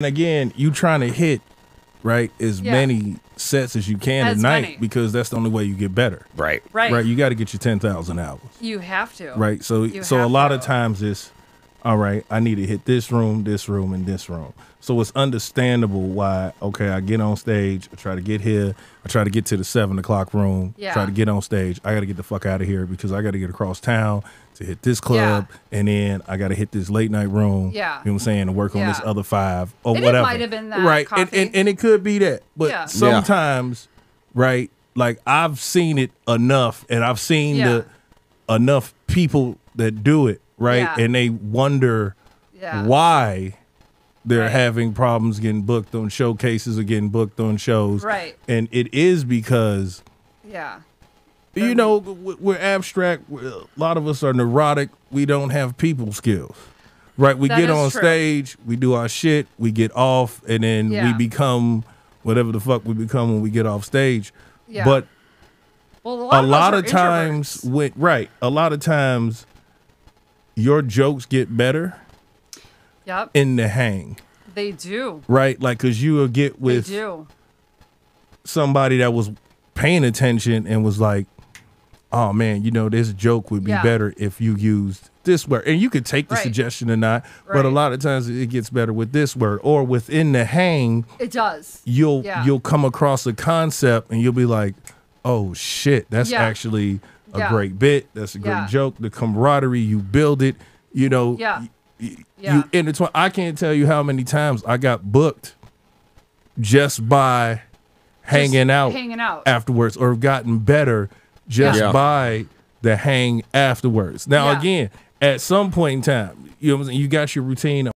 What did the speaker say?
And again, you trying to hit right as Yeah. many sets as you can As at night many. because that's the only way you get better. Right. Right. Right. You got to get your ten thousand hours. You have to. Right. So You so a lot to. of times it's all right, I need to hit this room, this room, and this room. So it's understandable why, okay, I get on stage, I try to get here, I try to get to the seven o'clock room, Yeah. try to get on stage. I gotta get the fuck out of here because I gotta get across town to hit this club and then I gotta hit this late night room. Yeah. You know what I'm saying? And work on this other five or And it whatever. might have been that Right. And, and and it could be that. But Yeah. Yeah. sometimes, right, like I've seen it enough and I've seen Yeah. the enough people that do it, right? Yeah. And they wonder Yeah. why they're Right. having problems getting booked on showcases or getting booked on shows. Right. And it is because, Yeah. you know, we're abstract. A lot of us are neurotic. We don't have people skills. Right? We That get on true. stage, we do our shit, we get off, and then we become whatever the fuck we become when we get off stage. Yeah. But Well, a a lot, lot of, of us are times when right a lot of times your jokes get better Yep. in the hang They do. right like because you will get with do. somebody that was paying attention and was like oh man you know this joke would be Yeah. better if you used this word and you could take the Right. suggestion or not but a lot of times it gets better with this word or within the hang It does. you'll Yeah. you'll come across a concept and you'll be like, oh shit, that's Yeah. actually a Yeah. great bit. That's a great Yeah. joke. The camaraderie, you build it. You know, Yeah. y- y- Yeah. you intertwine. I can't tell you how many times I got booked just by hanging out hanging out. afterwards, or gotten better just Yeah. by the hang afterwards. Now Yeah. again, at some point in time, you know, what I'm saying, you got your routine